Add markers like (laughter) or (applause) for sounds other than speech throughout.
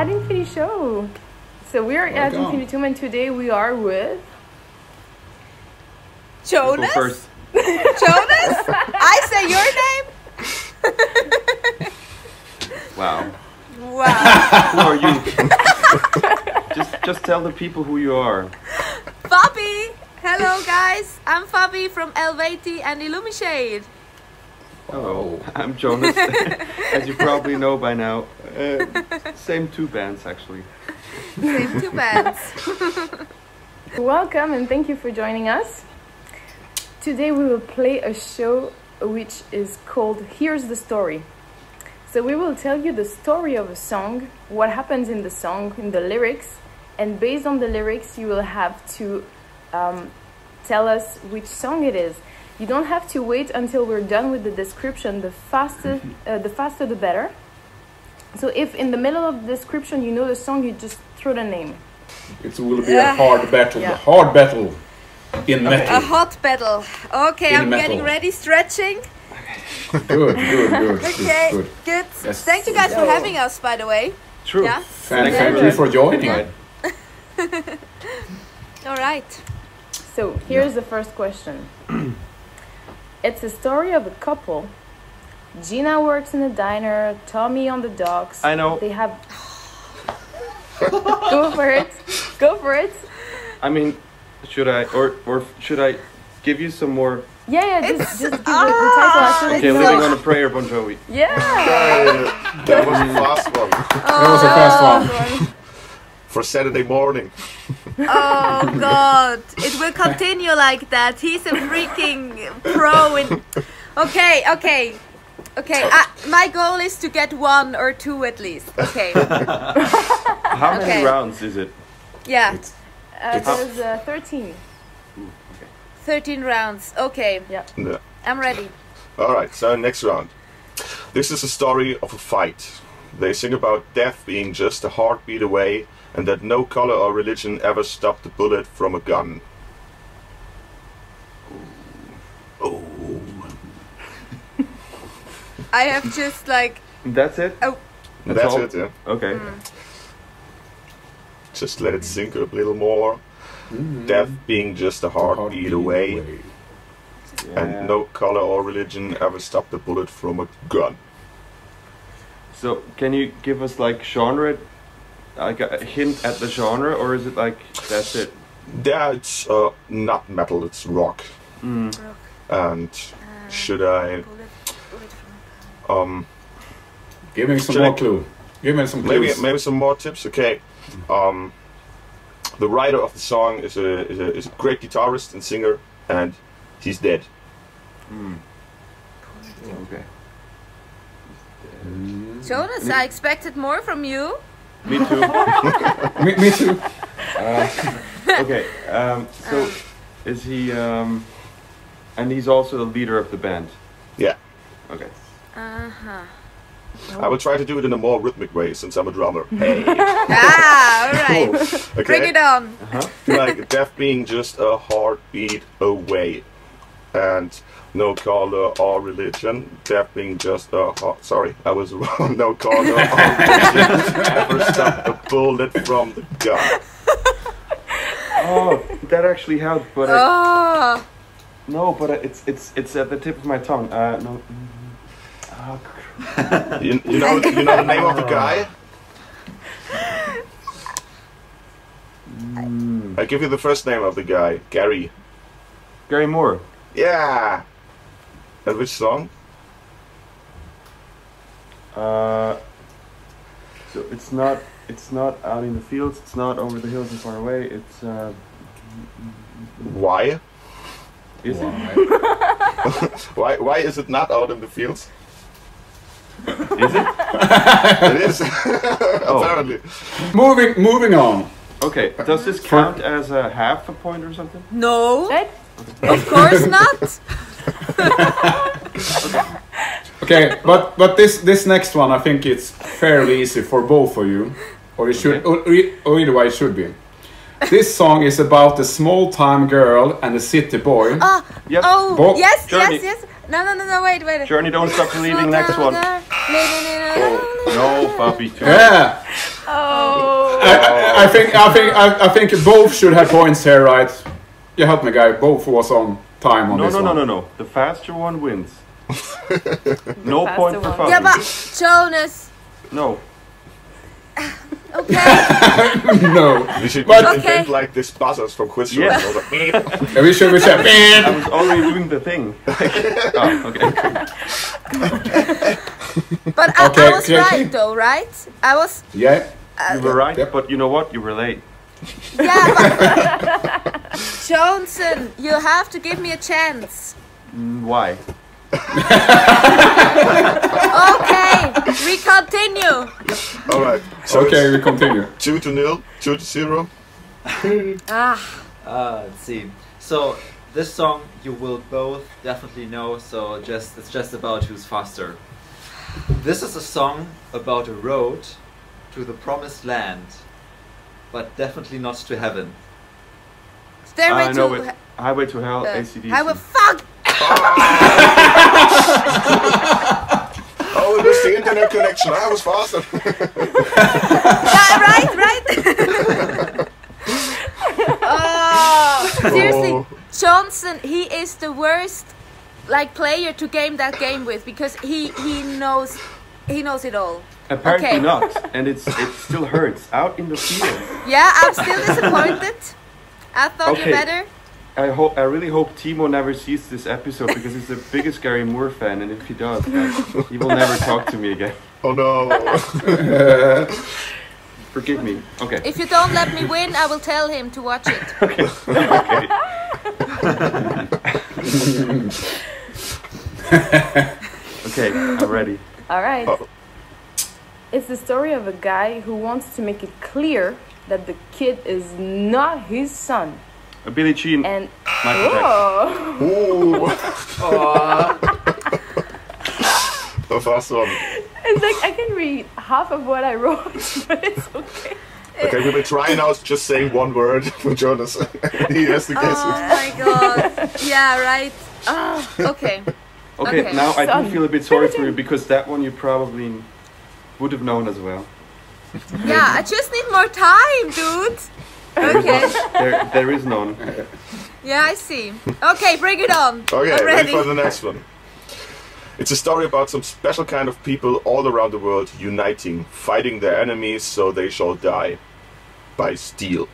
Ad Infinishow. So we are Ad Welcome. Infinitum, and today we are with. Jonas? First. (laughs) Jonas? I say your name? (laughs) Wow. Wow. (laughs) Who are you? just just tell the people who you are. Fabi! Hello guys, I'm Fabi from Eluveitie and Illumishade. Hello, oh, I'm Jonas. As you probably know by now. Uh, same two bands actually. Same two bands. (laughs) Welcome and thank you for joining us. Today we will play a show which is called Here's the Story. So we will tell you the story of a song, what happens in the song, in the lyrics, and based on the lyrics you will have to um, tell us which song it is. You don't have to wait until we're done with the description. The faster, (laughs) uh, the faster, the better. So if in the middle of the description you know the song, you just throw the name. It will be a uh, hard battle. Yeah. A hard battle in metal. A hot battle. Okay, In I'm metal. getting ready, stretching. Good, good, good. (laughs) Okay, Good. good. Yes. Thank you guys for having us, by the way. True. Yeah. Thank, Thank thank you. you for joining. (laughs) All right. So here's the first question. (clears throat) it's a story of a couple. Gina works in a diner, Tommy on the docks. I know. They have. (sighs) Go for it. Go for it. I mean, should I or or should I give you some more? Yeah, yeah, just, just give it the title as Okay, you living on a prayer, Bon Jovi. Yeah. that was a fast one oh, That was the first one. for Saturday morning. Oh god, it will continue like that. He's a freaking pro in. (laughs) Okay, okay, okay. Uh, my goal is to get one or two at least. Okay, (laughs) How many Okay. rounds is it? yeah, Uh, there's uh, 13. 13 rounds. Okay, Yeah. Yeah. I'm ready. All right, so next round. This is a story of a fight. They sing about death being just a heartbeat away, and that no color or religion ever stopped the bullet from a gun. I have just like. That's it. Oh. That's that's all? it. Yeah. Okay. Just let it sink a little more. Mm-hmm. Death being just a heartbeat away, Yeah. and no color or religion ever stopped the bullet from a gun. So can you give us like genre, like a hint at the genre, or is it like that's it? Yeah, it's uh, not metal, it's rock. Mm. And should I um Give me some Should more I- clue. Give me some maybe clues. maybe some more tips? Okay. Um the writer of the song is a is a, is a great guitarist and singer and he's dead. Okay. Jonas, I expected more from you. Me too. (laughs) me, me too. (laughs) okay. Um, so is he? Um, and he's also the leader of the band. Yeah. Okay. Uh huh. I will try to do it in a more rhythmic way since I'm a drummer. (laughs) Hey. Ah, all right. (laughs) Okay. Bring it on. like death being just a heartbeat away. And no color or religion, death being just a heart. Sorry, I was wrong. No color or religion ever stop a bullet from the gun. (laughs) Oh, that actually helped, but I, Oh, no, but it's it's it's at the tip of my tongue. Uh, no. Mm, Oh, (laughs) You, you know, you know the name of the (laughs) guy. I give you the first name of the guy, Gary. Gary Moore. Yeah. And which song? Uh, so it's not it's not out in the fields. It's not over the hills and far away. It's uh, Why? is it? Why? (laughs) Why is it not out in the fields? Is it? (laughs) It is. Oh. Apparently. Moving, moving on. Okay. Does this count as a half a point or something? no. Right? Of course not. (laughs) Okay, but but this this next one, I think it's fairly easy for both of you, or it should, or, or either way it should be. This song is about a small time girl and a city boy. Ah, Yep. oh, Bo- yes, Journey. yes, yes. No, no, no, no, wait, wait. Journey, don't stop believing. Next one. No, No, puppy. Oh, too. Yeah, Oh, I, I think I think I, I think both should have points here, right? You help me, guy. Both was on time on No, this no, no, one. no, no. The faster one wins. (laughs) no point for one. Fabi. Yeah, but Jonas. No. (laughs) Okay. (laughs) no. We should But- invent like this buzzers from quiz shows. Yeah. Also, Yeah, we should we should. I was (laughs) (laughs) already doing the thing. oh, okay. But I, Okay, I was okay, okay. right though, right? I was. Yeah. You were right, Yep. but you know what? You were late. Yeah, but Johnson, you have to give me a chance. Mm, Why? Okay, we continue. all right. So Okay, we continue. two to nil, two to zero. Ah, Uh, let's see. So this song you will both definitely know. So just it's just about who's faster. This is a song about a road to the promised land, but definitely not to heaven. stairway I know to. it. Highway to Hell, uh, ACDC. I will fuck. Oh, (laughs) (laughs) Oh, it was the internet connection. I was faster. (laughs) Yeah, right, right. oh, (laughs) seriously, Oh. Johnson, he is the worst like player to game that game with because he he knows he knows it all. Apparently Okay. not, and it's it still hurts out in the field. Yeah, I'm still disappointed. I thought Okay. you better. I hope I really hope Timo never sees this episode because he's the biggest Gary Moore fan, and if he does, he will never talk to me again. (laughs) Oh no. (laughs) Forgive me. Okay. If you don't let me win, I will tell him to watch it. (laughs) Okay. okay, I'm ready. All right. Uh-oh. It's the story of a guy who wants to make it clear that the kid is not his son. Uh, Billie Jean, And Michael Jackson. whoa, Ooh. (laughs) the first one. it's like I can read half of what I wrote, (laughs) but it's okay. Okay, we will try now just saying one word (laughs) for Jonas. he has to guess Oh my god. Yeah, right. Ah, okay. Okay, Okay. now I do feel a bit sorry for you because that one you probably would have known as well. Yeah, I just need more time, dude. Okay. There, there is none. Yeah, I see. Okay, bring it on. Okay, I'm ready ready. for the next one. It's a story about some special kind of people all around the world uniting, fighting their enemies so they shall die. By steel.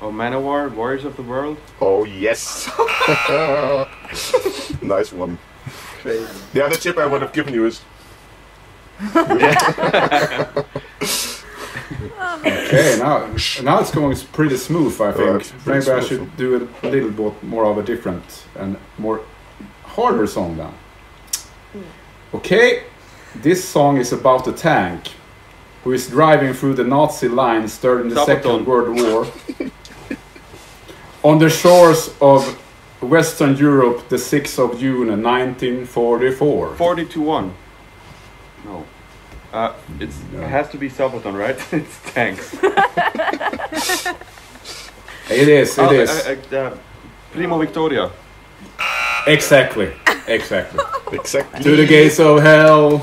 Oh, Manowar, Warriors of the World. Oh yes. (laughs) nice one. Crazy. The other tip I would have given you is (laughs) (laughs) Okay, now now it's going pretty smooth. I think Alright, pretty maybe I should do a little bit more of a different and more harder song then. Hmm. Okay, this song is about a tank who is driving through the Nazi lines during the Sabaton. Second World War on the shores of Western Europe, the 6th of June, 1944. 40 to 1. No. Uh, it's, No. It has to be Sabaton, right? (laughs) it's tanks. (laughs) It is, it Oh, is. uh, uh, uh, Primo Victoria. Exactly, exactly. (laughs) exactly to the gates of hell.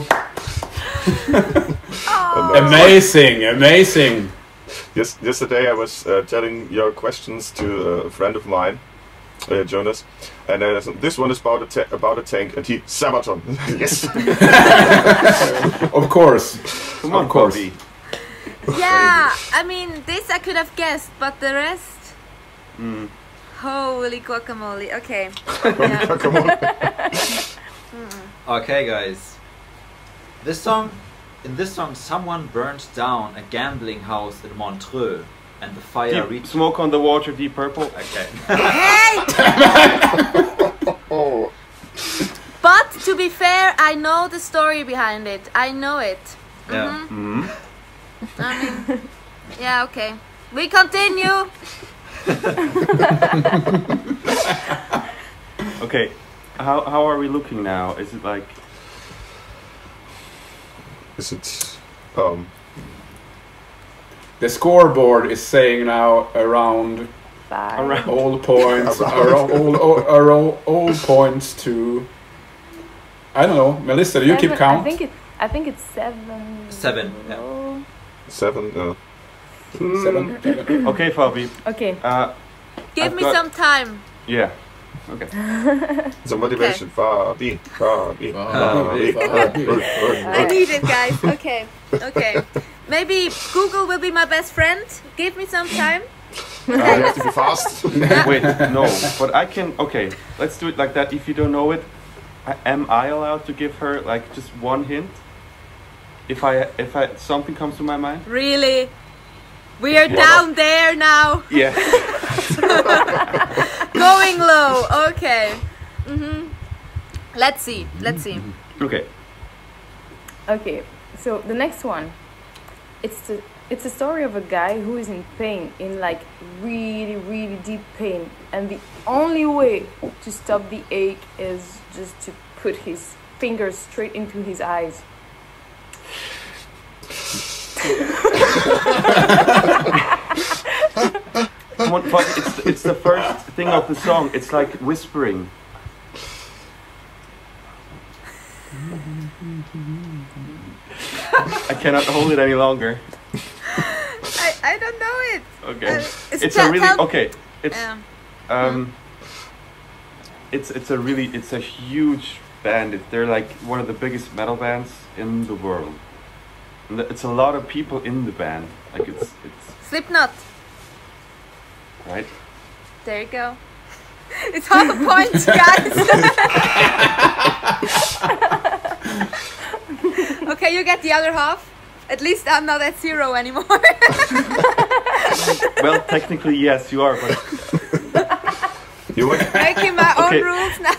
And, Amazing, amazing. Yes, yesterday I was uh, telling your questions to a friend of mine, uh, Jonas, and uh, this one is about a ta- about a tank, and he Sabaton. (laughs) yes. (laughs) Of course. Come Of on, course. Bobby. Yeah, I mean, this I could have guessed, but the rest. Mm. Holy guacamole. Okay. Yeah. Come on. (laughs) Okay, guys. This song, in this song, someone burned down a gambling house in Montreux, and the fire Deep, reached. smoke on the water, Deep Purple. Okay. Hey! Oh, (laughs) But to be fair, I know the story behind it. I know it. yeah. Mm. I mean, yeah, okay. We continue. (laughs) Okay, how, how are we looking now? Is it like is it? Um, The scoreboard is saying now around Five. around? all points, (laughs) Around. around all, all, all points to. I don't know, Melissa. Do you keep Seven- count? I think it. I think it's seven. Seven, yeah. Seven. Uh, Seven. seven. (laughs) Okay, Fabi. Okay. Uh, Give I've me got- some time. yeah. Okay. So motivation. Fabi, Fabi, Fabi, Fabi. (laughs) I need it, guys. Okay, okay. Maybe Google will be my best friend. Give me some time. (laughs) You have to be fast. (laughs) Wait, no. But I can. Okay, let's do it like that. If you don't know it, I- am I allowed to give her like just one hint? If I if I something comes to my mind. Really? We are Yeah. down there now. Yeah. (laughs) Going low. Okay. Mhm. Let's see. Let's see. Okay. Okay, so the next one, it's the it's a story of a guy who is in pain, in like really really deep pain, and the only way to stop the ache is just to put his fingers straight into his eyes. It's it's the first thing of the song. It's like whispering. I cannot hold it any longer. I, I don't know it. Okay. Uh, it's It's a really okay. It's Um, um. It's it's a really it's a huge band. They're like one of the biggest metal bands in the world. And it's a lot of people in the band. Like it's it's Slipknot. right. There you go. (laughs) It's half a point, guys. (laughs) okay, you get the other half. At least I'm not at zero anymore. (laughs) Well, technically yes, you are, but (laughs) You would, Making my own Okay. rules now.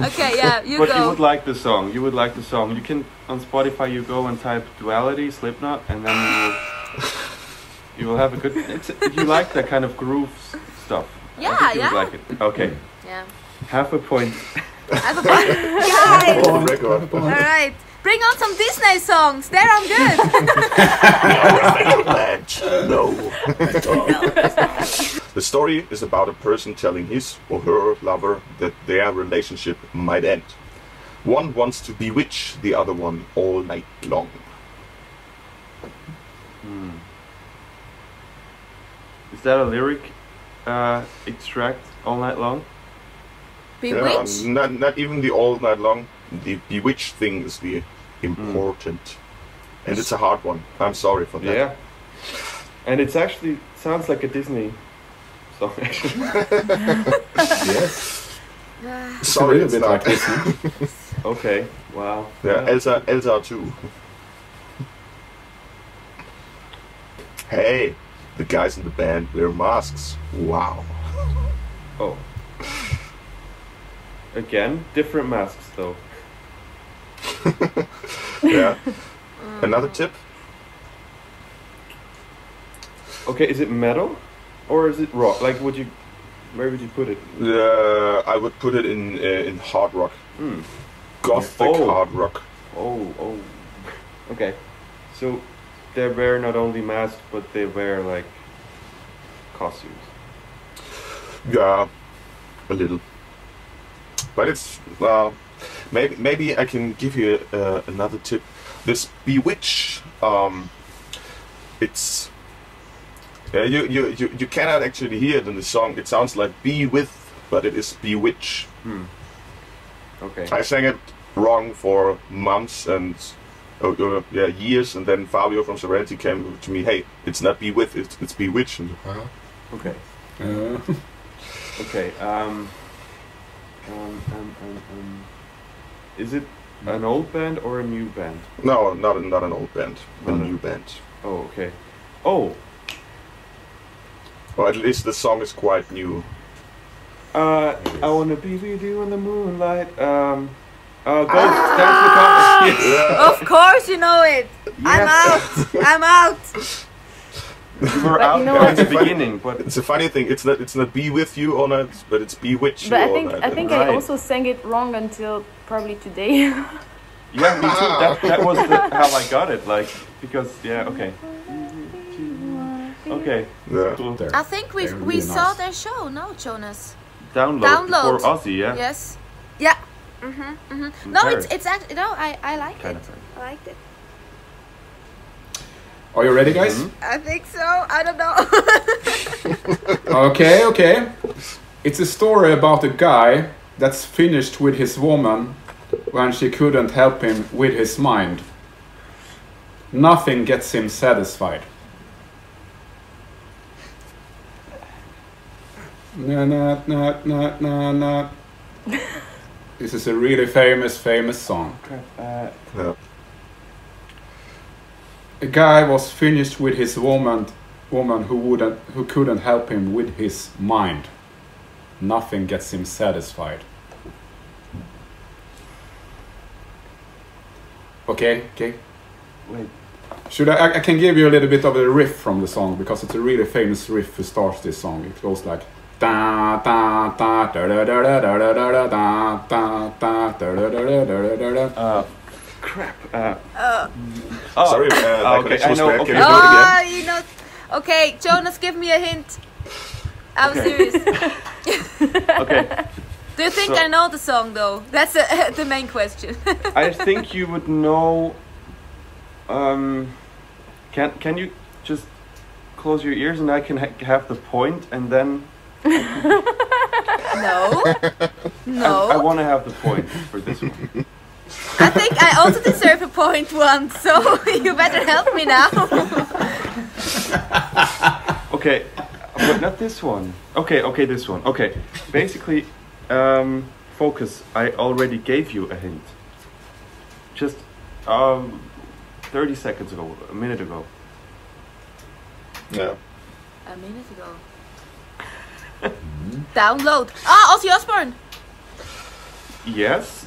(laughs) okay, yeah, you but you would like the song. You would like the song. You can on Spotify. You go and type Duality Slipknot, and then you will, you will have a good. It's, you like that kind of groove s- stuff. I Yeah, think you would yeah. like it. Okay, yeah. half a point. I have a point. Guys! on record. All right. Bring on some Disney songs. There I'm good. No. (laughs) the story is about a person telling his or her lover that their relationship might end. One wants to bewitch the other one all night long. Is that a lyric uh, extract all night long? Bewitch. Yeah, not, not even the all night long. The bewitch thing is the important. Mm. And it's a hard one. I'm sorry for that. Yeah. And it's actually sounds like a Disney song. (laughs) Actually. Yes. (laughs) It's a Sorry, it's bit like Disney. (laughs) okay. Wow. Yeah, Elsa, Elsa too. Hey, the guys in the band wear masks. Wow. Oh. Again, different masks though. Yeah. Another tip? Okay, is it metal or is it rock? Like, would you? Where would you put it? Uh, I would put it in uh, in hard rock, Hmm. gothic Oh. hard rock. Oh, oh. Okay. So they wear not only masks, but they wear like costumes. Yeah, a little. But it's uh, maybe maybe I can give you uh, another tip. This bewitch, um, it's yeah, you, you you you cannot actually hear it in the song. It sounds like be with, but it is bewitch. Hmm. Okay. I sang it wrong for months and uh, uh, yeah years, and then Fabio from Serenity came to me. Hey, it's not be with, it's it's bewitch. And, Okay. Uh, (laughs) Okay. Um. Um. Um. Is it an old band or a new band? no, not a, not an old band, a Not a- new band. Oh, okay. Oh, Or at least the song is quite new. uh, I wanna be with you in the moonlight. Um, uh, go dance the compass. Yes. Of course you know it. I'm out. I'm out. (laughs) We were But out you know there at what? the beginning, but It's a funny thing. It's not it's not be with you all night, but it's bewitch But you I all think night. I think Right. I also sang it wrong until probably today. (laughs) yeah, me too. That, that was the, (laughs) how I got it. Like because yeah, okay, okay. yeah. Cool. there. I think we we really saw their show. No, Jonas. Download, Download. for Ozzy, yeah. Yes. Yeah. Mhm. Mm mhm. In No, Paris. it's it's actually no. I I like Kind it. of. I liked it. Are you ready, guys? I think so. I don't know. (laughs) (laughs) Okay, okay. It's a story about a guy that's finished with his woman when she couldn't help him with his mind. Nothing gets him satisfied. Na na na na na na. (laughs) This is a really famous, famous song. Uh, Yeah. A guy was finished with his woman, woman who wouldn't, who couldn't help him with his mind. Nothing gets him satisfied. Okay, okay. wait. Should I, I? I can give you a little bit of a riff from the song because it's a really famous riff who starts this song. It goes like da da da da da da da da da da da da da da da da da da da. Uh, crap. Uh, oh, Sorry, uh, (laughs) oh, my okay, connection I was know. bad. Okay. Can you do it again? oh, you know. Okay, Jonas, give me a hint. I'm Okay. serious. (laughs) okay. (laughs) Do you think So- I know the song though? That's uh, the main question. I think you would know. Um, can can you just close your ears and I can ha- have the point and then no. No. I, I want to have the point for this one. I think I also deserve a point once, so (laughs) you better help me now. (laughs) Okay, but not this one. Okay, okay, this one. Okay, basically, um, focus. I already gave you a hint. Just um, thirty seconds ago, a minute ago. Yeah. a minute ago. (laughs) Download. Ah, Ozzy Osbourne. Yes.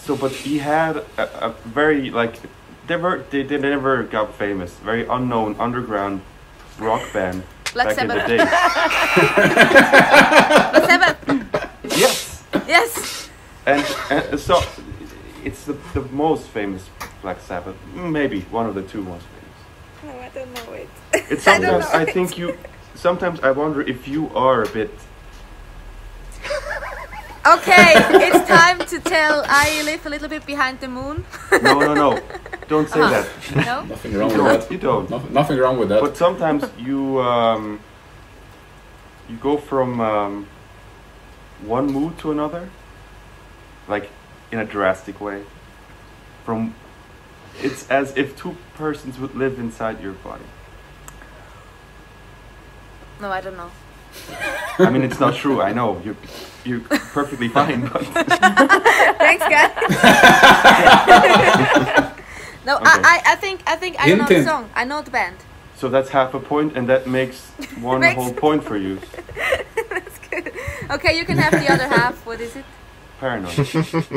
So, but he had a, a very like they were they, they never got famous. Very unknown underground rock band Black back in Sabbath. the day. (laughs) Black Sabbath. yes. Yes. And, and so it's the, the most famous Black Sabbath, maybe one of the two most famous. No, I don't know it. It's (laughs) I don't sometimes know I, it. think you sometimes I wonder if you are a bit Okay, it's time to tell I live a little bit behind the moon. no no no don't say Uh-huh. that No? Nothing you wrong with don't that. you don't Nothing, nothing wrong with that. but sometimes you um, you go from um, one mood to another like in a drastic way from it's as if two persons would live inside your body No, I don't know. I mean it's not true I know you're you're perfectly fine but (laughs) Thanks, guys. (laughs) no, Okay. I, I, I think I think I don't know the Hint, hint. song. I know the band. so that's half a point and that makes (laughs) one Makes- whole point for you That's good. Okay, you can have the other half. What is it? paranoid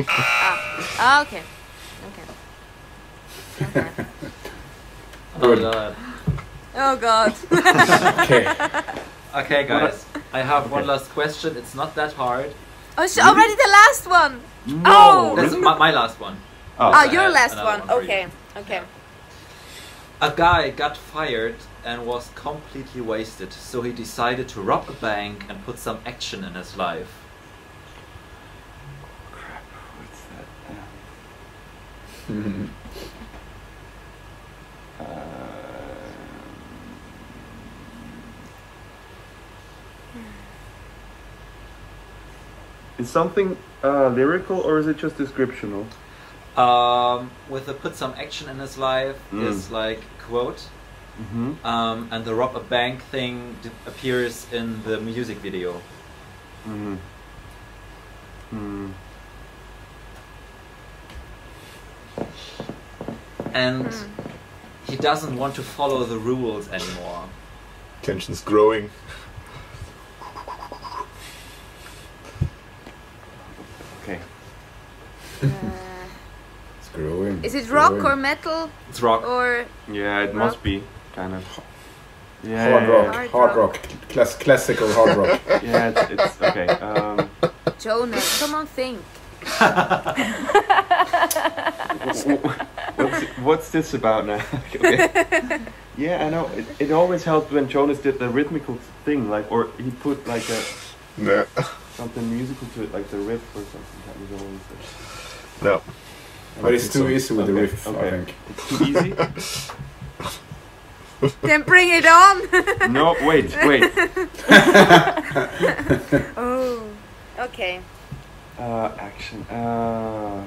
Ah, okay. Okay. Okay. Oh, God. Oh God. Okay. Okay, guys. I have one last question. It's not that hard. Oh, sh- already the last one. no Oh! That's my, my last one. Oh. Ah, I your last one. one for you. Okay. Okay. A guy got fired and was completely wasted, so he decided to rob a bank and put some action in his life. crap what's that Mhm. Uh, is something uh, lyrical or is it just descriptional? Um, with the put some action in his life Mm. is like quote, Mm-hmm. um, and the rob a bank thing d- appears in the music video. Mm-hmm. Mm. And Hmm. he doesn't want to follow the rules anymore. Tension's growing. (laughs) Okay. Uh, It's growing. Is it rock growing. or metal It's rock. or? Yeah, it Rock? must be kind of. Yeah, hard rock? Hard Hard rock. rock. Class, classical hard rock. Yeah, (laughs) yeah it's, it's okay. Um, Jonas, come on, think. what's, what's this about now? (laughs) okay. Yeah, I know. It, it always helped when Jonas did the rhythmical thing, like, or he put like a No. something musical to it, like the riff or something. That was always the, No. But it's too so. easy with the Okay, riff, I think. it's too easy. (laughs) Then bring it on. (laughs) No, wait, wait. (laughs) oh. Okay. Uh, action. Uh,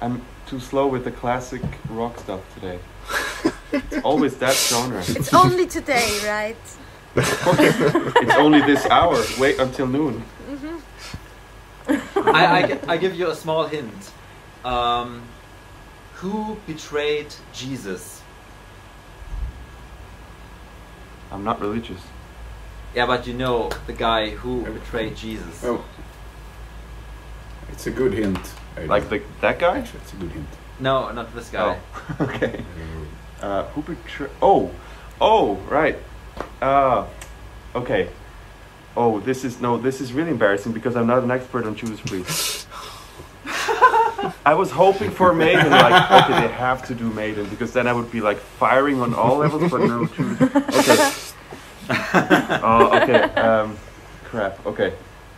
I'm too slow with the classic rock stuff today. It's always that genre. It's only today, right? It's only this hour. Wait until noon. I, I, I give you a small hint. Um, who betrayed Jesus? I'm not religious. Yeah, but you know the guy who betrayed Jesus. Oh. It's a good hint. Aidan. Like the that guy? Actually, it's a good hint. No, not this guy. Oh, (laughs) okay. Uh, who betrayed? Oh, oh, right. Uh, okay. Oh, this is no. This is really embarrassing because I'm not an expert on Judas Priest. I was hoping for Maiden, like okay, they have to do Maiden because then I would be like firing on all levels, but no, Judas. Okay. (laughs) Oh, okay. Um, crap. Okay.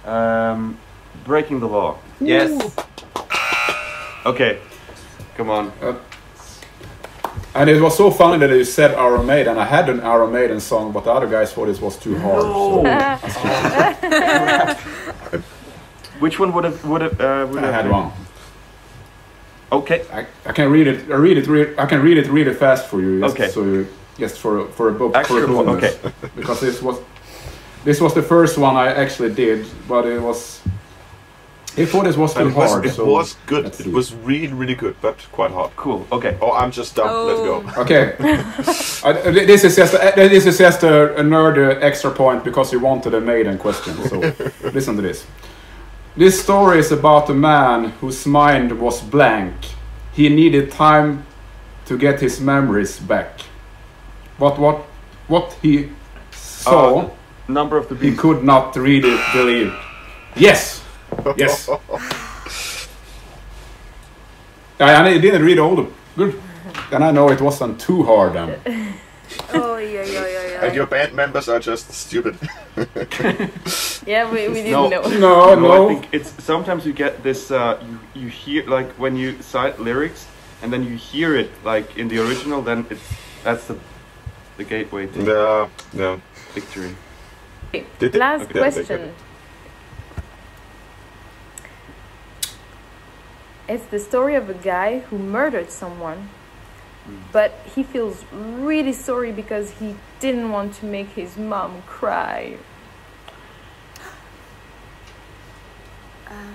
Um, breaking the law. Yes. Okay. Come on. And it was so funny that you said Iron Maiden. I had an Iron Maiden song, but the other guys thought it was too hard. So (laughs) Which one would have would have uh, would I have had been? one. Okay. I, I can read it. I read it. Re- I can read it really fast for you. Just Okay. So you, just for for a book. Actually, for a bonus. okay. because this was this was the first one I actually did, but it was. He thought it was too it was, hard. it so was good. It see. was really, really good, but quite hard. Cool. Okay. Oh, I'm just done. Let's go. Okay. (laughs) I, this is just a, this is just a, a nerd uh, extra point because you wanted a maiden question. So (laughs) listen to this. This story is about a man whose mind was blank. He needed time to get his memories back. But what what he saw, Uh, Number of the he could not really believe. Yes. Yes. I, I didn't read all the good. Then I know it wasn't too hard. Then. Oh, yeah, yeah, yeah, And your band members are just stupid. Yeah, we, we didn't No. know. No, No, I think it's sometimes you get this. Uh, you you hear like when you cite lyrics, and then you hear it like in the original. Then it's that's the the gateway to Yeah, yeah. victory. Did Last Okay, they question. get it. It's the story of a guy who murdered someone, but he feels really sorry because he didn't want to make his mom cry. Um,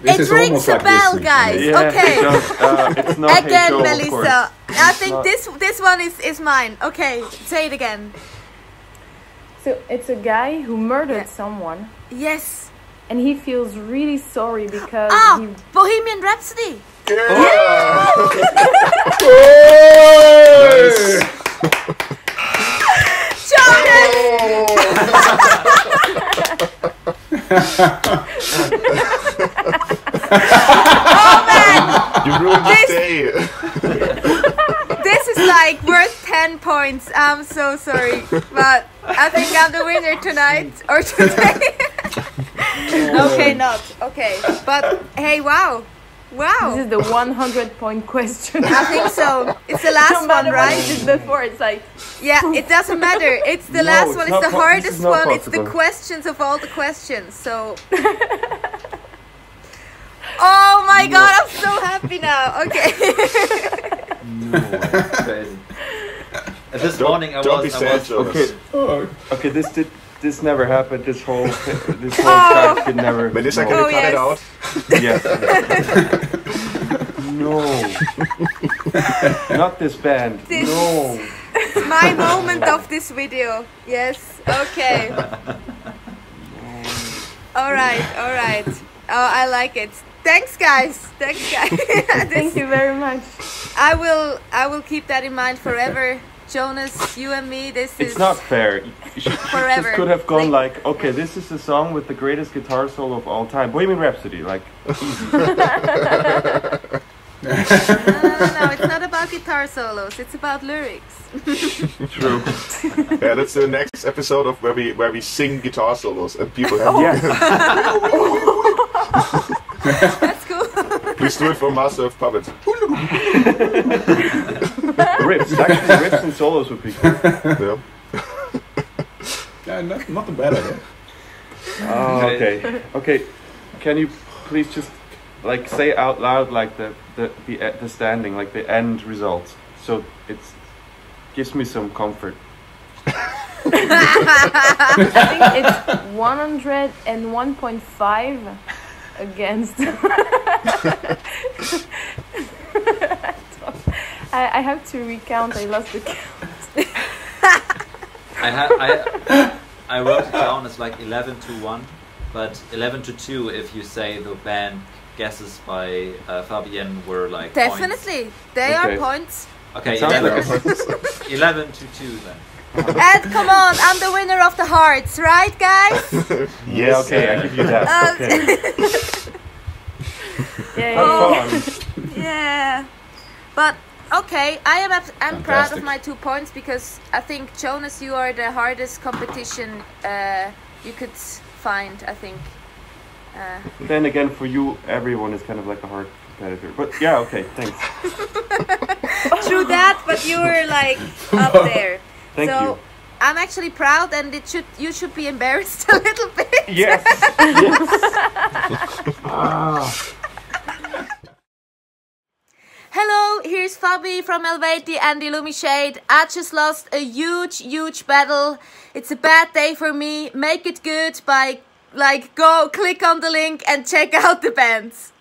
This it is rings almost a like bell, listening. guys. Yeah, okay. it. Uh, it's not Hey (laughs) Again, Joe, Melissa. I think not- this this one is is mine. Okay, say it again. So it's a guy who murdered Yeah. someone, Yes. and he feels really sorry because Ah, he Bohemian Rhapsody. Jordan. (laughs) oh man, (laughs) You ruined This- the day. (laughs) this is like worth ten points. I'm so sorry, but I think I'm the winner tonight or today. (laughs) okay, not okay, but hey, wow, wow. this is the 100 point question. I think so. It's the last (laughs) matter one, what you right? did before, it's like Yeah, it doesn't matter. It's the (laughs) No, last it's one. It's the hardest is not one. It's the questions of all the questions. So. oh my No. god! I'm so happy now. Okay. No way. Crazy. This Don't- morning I don't was, be I sad, was Okay. Oh, Okay. This did. This never happened. This whole (laughs) this whole Oh. track could never. (laughs) Melissa, no. can you Oh, cut it oh, out? Yes. (laughs) no. Not this band. This- No. my moment of this video. Yes. Okay. All right. All right. Oh, I like it. Thanks, guys. Thanks, guys. thank you very much. I will. I will keep that in mind forever. Jonas, you and me. This is It's not fair. You (laughs) Forever. just could have gone Like- like, okay, this is the song with the greatest guitar solo of all time, Bohemian Rhapsody. Like, No, (laughs) (laughs) no, no, no. It's not about guitar solos. It's about lyrics. true. Yeah, that's the next episode of where we where we sing guitar solos and people have Yes. That's Please do it for Master of Puppets. riffs, actually, riffs and solos would be cool. Yeah. Yeah, not, not a bad idea. Oh, okay, okay. Can you please just like say out loud like the the the, e- the standing, like the end result, so it's gives me some comfort. (laughs) I think it's 101.5 against. (laughs) I, I have to recount. I lost the count. (laughs) I had I I wrote it down as like eleven to one, but eleven to two if you say the band guesses by uh, Fabienne were like points. Definitely, they Okay. are points. Okay, Sounds 11, like a- (laughs) 11 to two then. And come on, I'm the winner of the hearts, right, guys? yeah, okay, I give you that. Uh, Okay. Yeah, yeah, Have fun. (laughs) yeah. But okay, I am I'm proud of my two points because I think Jonas, you are the hardest competition uh, you could find. I think. Uh, Then again, for you, everyone is kind of like a hard competitor. But yeah, okay, thanks. (laughs) true that, but you were like up (laughs) there. Thank so you. I'm actually proud, and it should you should be embarrassed a little bit. Yes. Hello, here's Fabi from Eluveitie and the Illumishade. I just lost a huge, huge battle. It's a bad day for me. Make it good by like go click on the link and check (laughs) out the bands.